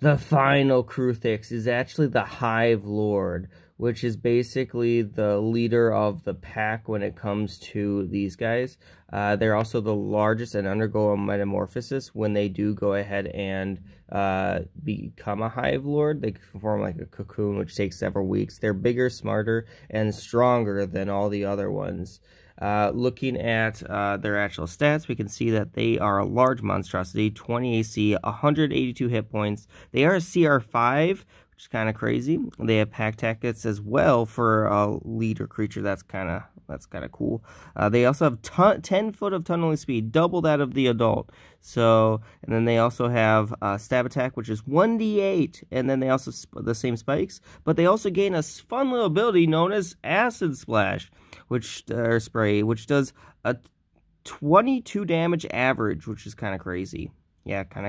the final Kruthiks is actually the Hive Lord, which is basically the leader of the pack when it comes to these guys. Uh, they're also the largest and undergo a metamorphosis when they do go ahead and uh, become a Hive Lord. They form like a cocoon, which takes several weeks. They're bigger, smarter, and stronger than all the other ones. Uh, looking at uh, their actual stats, we can see that they are a large monstrosity, 20 AC, 182 hit points. They are a CR5, which is kind of crazy. They have pack tactics as well for a leader creature. That's kind of that's kind of cool. Uh, they also have 10 foot of tunneling speed, double that of the adult. So, and then they also have uh, stab attack, which is 1d8, and then they also the same spikes, but they also gain a fun little ability known as Acid Splash, which or spray, which does a 22 damage average, which is kind of crazy. Yeah, kind of